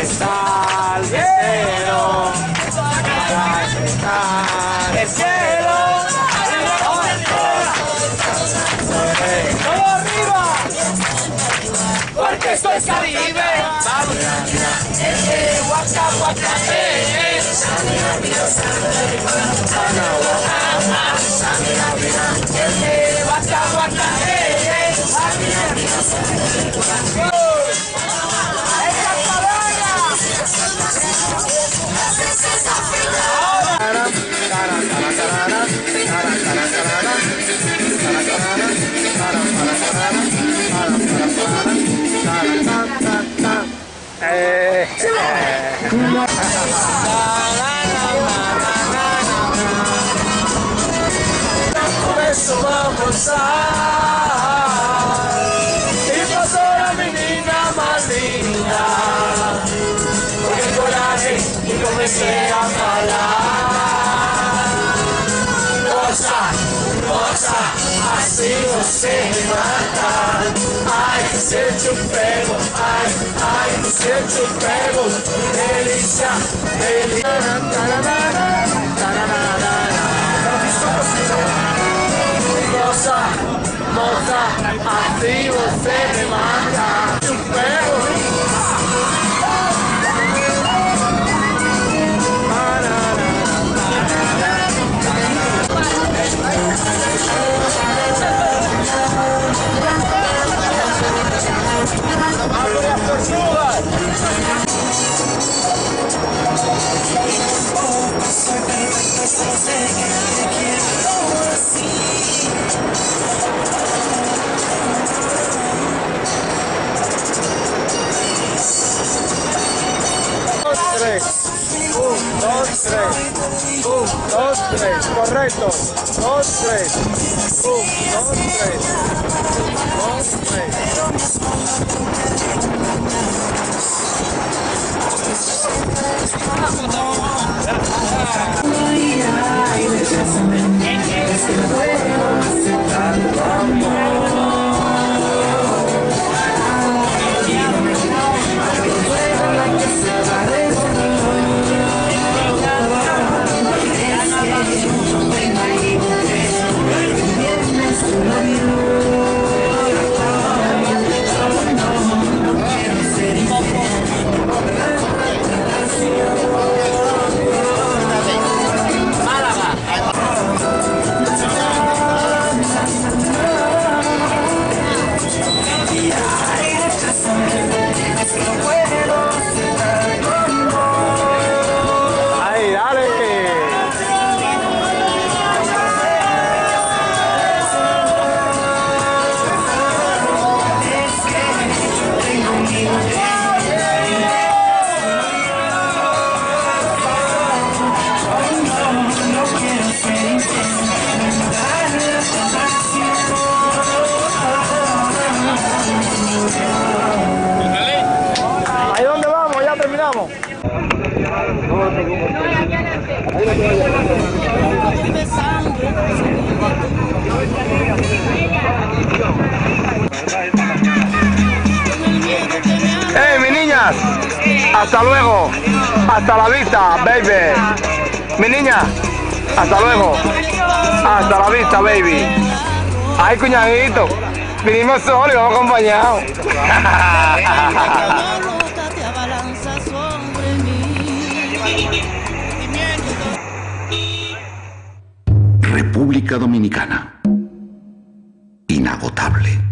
empezar de cero, para empezar el cielo. ¡Todo arriba! Porque esto es Caribe. Vamos. Waka, waka, eh, eh. É. Começo vamos e fazer a menina mais linda. Porque coragem e comecei a falar. Nossa, nossa, assim você me mata. Ai, se eu te pego. Sete pegos, delícia, delícia. Tararara, tararara. Nossa, nossa, assim você me mata. Dos, tres. Un, dos, tres. Correcto. Dos, tres. Un, dos, tres. Dos, tres. ¡Hey, mi niñas! ¡Hasta luego! ¡Hasta la vista, baby! Mi niña, hasta luego. Hasta la vista, baby. Ay, cuñadito. Vinimos solos y vamos acompañados. República Dominicana. Inagotable.